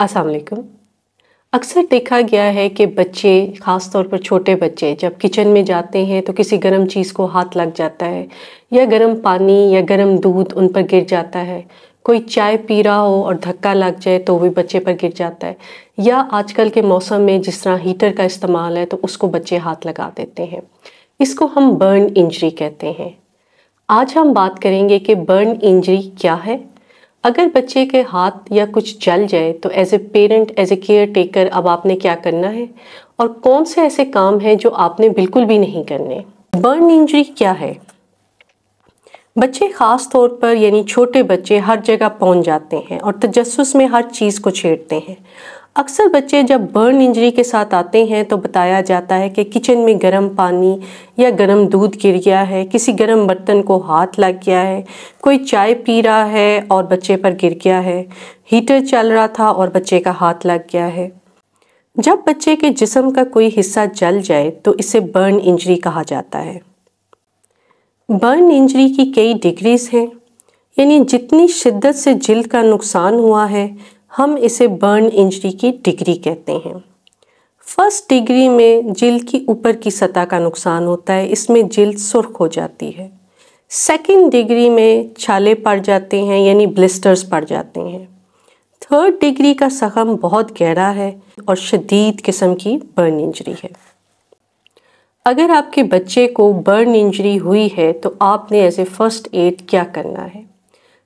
असलकुम अक्सर देखा गया है कि बच्चे ख़ास तौर पर छोटे बच्चे, जब किचन में जाते हैं तो किसी गर्म चीज़ को हाथ लग जाता है, या गर्म पानी या गर्म दूध उन पर गिर जाता है। कोई चाय पी रहा हो और धक्का लग जाए तो भी बच्चे पर गिर जाता है। या आजकल के मौसम में जिस तरह हीटर का इस्तेमाल है तो उसको बच्चे हाथ लगा देते हैं। इसको हम बर्न इंजरी कहते हैं। आज हम बात करेंगे कि बर्न इंजरी क्या है। अगर बच्चे के हाथ या कुछ जल जाए तो as a parent as a caretaker अब आपने क्या करना है? और कौन से ऐसे काम हैं जो आपने बिल्कुल भी नहीं करने? बर्न इंजरी क्या है? बच्चे ख़ास तौर पर, यानी छोटे बच्चे, हर जगह पहुँच जाते हैं और तजस में हर चीज़ को छेड़ते हैं। अक्सर बच्चे जब बर्न इंजरी के साथ आते हैं तो बताया जाता है कि किचन में गर्म पानी या गर्म दूध गिर गया है, किसी गर्म बर्तन को हाथ लग गया है, कोई चाय पी रहा है और बच्चे पर गिर गया है हीटर चल रहा था और बच्चे का हाथ लग गया है। जब बच्चे के जिसम का कोई हिस्सा जल जाए तो इसे बर्न इंजरी कहा जाता है। बर्न इंजरी की कई डिग्रीज हैं, यानी जितनी शिद्दत से जिल्द का नुकसान हुआ है हम इसे बर्न इंजरी की डिग्री कहते हैं। फ़र्स्ट डिग्री में जिल्द की ऊपर की सतह का नुकसान होता है, इसमें जिल्द सुर्ख हो जाती है। सेकेंड डिग्री में छाले पड़ जाते हैं, यानी ब्लिस्टर्स पड़ जाते हैं। थर्ड डिग्री का सखम बहुत गहरा है और शदीद किस्म की बर्न इंजरी है। अगर आपके बच्चे को बर्न इंजरी हुई है तो आपने एज ए फ़र्स्ट एड क्या करना है?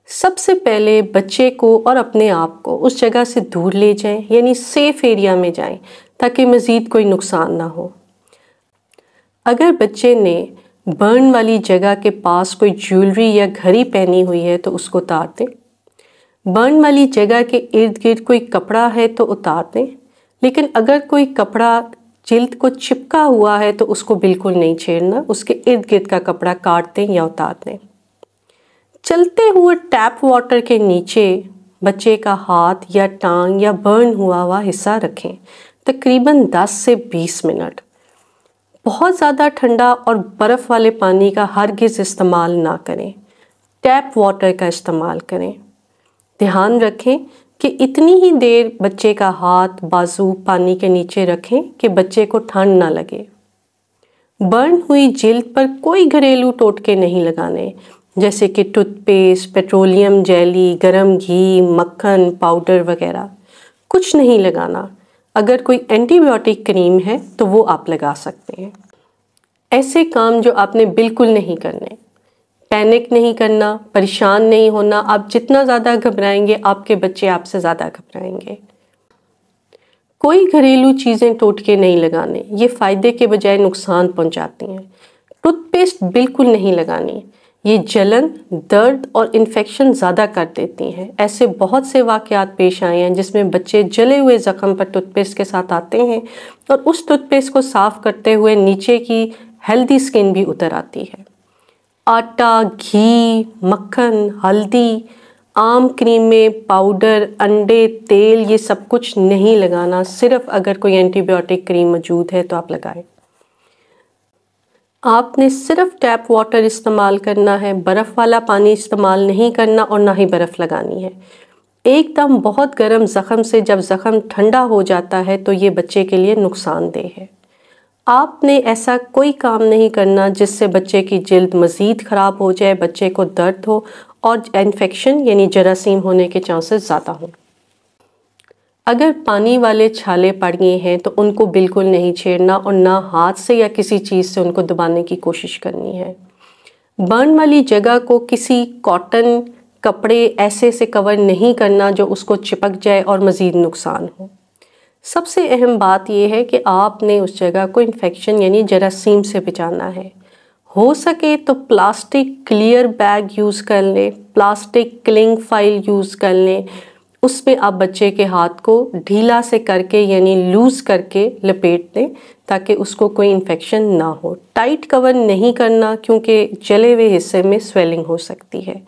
सबसे पहले बच्चे को और अपने आप को उस जगह से दूर ले जाएँ, यानी सेफ़ एरिया में जाएँ, ताकि मज़ीद कोई नुकसान ना हो। अगर बच्चे ने बर्न वाली जगह के पास कोई ज्वेलरी या घड़ी पहनी हुई है तो उसको उतार दें। बर्न वाली जगह के इर्द गिर्द कोई कपड़ा है तो उतार दें। लेकिन अगर कोई कपड़ा जिल्द को चिपका हुआ है तो उसको बिल्कुल नहीं छेड़ना, उसके इर्द गिर्द का कपड़ा काट दें या उतार दें। चलते हुए टैप वाटर के नीचे बच्चे का हाथ या टांग या बर्न हुआ हुआ हिस्सा रखें। तकरीबन 10 से 20 मिनट। बहुत ज़्यादा ठंडा और बर्फ़ वाले पानी का हरगिज़ इस्तेमाल ना करें। टैप वाटर का इस्तेमाल करें। ध्यान रखें कि इतनी ही देर बच्चे का हाथ बाजू पानी के नीचे रखें कि बच्चे को ठंड ना लगे। बर्न हुई जिल्द पर कोई घरेलू टोटके नहीं लगाने। जैसे कि टूथपेस्ट, पेट्रोलियम जेली, गरम घी, मक्खन, पाउडर वगैरह। कुछ नहीं लगाना। अगर कोई एंटीबायोटिक क्रीम है तो वो आप लगा सकते हैं। ऐसे काम जो आपने बिल्कुल नहीं करने। पैनिक नहीं करना, परेशान नहीं होना। आप जितना ज़्यादा घबराएँगे, आपके बच्चे आपसे ज़्यादा घबराएँगे। कोई घरेलू चीज़ें टोटके नहीं लगाने। ये फ़ायदे के बजाय नुकसान पहुंचाती हैं। टूथपेस्ट बिल्कुल नहीं लगानी। ये जलन, दर्द और इन्फेक्शन ज़्यादा कर देती हैं। ऐसे बहुत से वाक़ात पेश आए हैं जिसमें बच्चे जले हुए ज़ख़म पर टूथपेस्ट के साथ आते हैं और उस टूथपेस्ट को साफ़ करते हुए नीचे की हेल्दी स्किन भी उतर आती है। आटा, घी, मक्खन, हल्दी, आम क्रीमें पाउडर अंडे, तेल, ये सब कुछ नहीं लगाना। सिर्फ़ अगर कोई एंटीबायोटिक क्रीम मौजूद है तो आप लगाएँ। आपने सिर्फ़ टैप वाटर इस्तेमाल करना है, बर्फ़ वाला पानी इस्तेमाल नहीं करना और ना ही बर्फ़ लगानी है। एकदम बहुत गर्म ज़ख़म से जब ज़ख़म ठंडा हो जाता है तो ये बच्चे के लिए नुकसानदेह है। आपने ऐसा कोई काम नहीं करना जिससे बच्चे की जल्द मज़ीद ख़राब हो जाए, बच्चे को दर्द हो और इन्फेक्शन यानी जरासीम होने के चांसेस ज़्यादा हों। अगर पानी वाले छाले पड़ गए हैं तो उनको बिल्कुल नहीं छेड़ना और ना हाथ से या किसी चीज़ से उनको दबाने की कोशिश करनी है। बर्न वाली जगह को किसी कॉटन कपड़े ऐसे से कवर नहीं करना जो उसको चिपक जाए और मज़ीद नुकसान हो। सबसे अहम बात यह है कि आपने उस जगह को इन्फेक्शन यानी जरासीम से बचाना है। हो सके तो प्लास्टिक क्लियर बैग यूज़ कर लें प्लास्टिक क्लिंग फ़ाइल यूज़ कर लें उसमें आप बच्चे के हाथ को ढीला से करके, यानी लूज़ करके लपेट दें, ताकि उसको कोई इन्फेक्शन ना हो। टाइट कवर नहीं करना, क्योंकि जले हुए हिस्से में स्वेलिंग हो सकती है।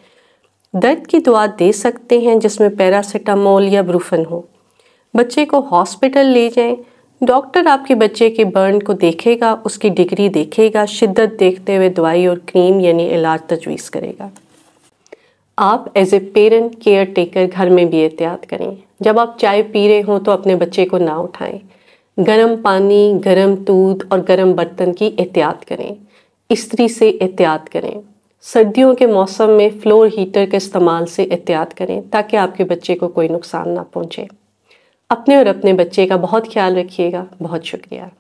दर्द की दवा दे सकते हैं, जिसमें पैरासीटामोल या ब्रूफन हो। बच्चे को हॉस्पिटल ले जाएँ। डॉक्टर आपके बच्चे के बर्न को देखेगा, उसकी डिग्री देखेगा, शिद्दत देखते हुए दवाई और क्रीम यानी इलाज तजवीज़ करेगा। आप as a parent caretaker घर में भी एहतियात करें। जब आप चाय पी रहे हों तो अपने बच्चे को ना उठाएँ। गर्म पानी, गर्म दूध और गर्म बर्तन की एहतियात करें। स्त्री से एहतियात करें। सर्दियों के मौसम में फ्लोर हीटर के इस्तेमाल से एहतियात करें ताकि आपके बच्चे को कोई नुकसान ना पहुँचे। अपने और अपने बच्चे का बहुत ख्याल रखिएगा। बहुत शुक्रिया।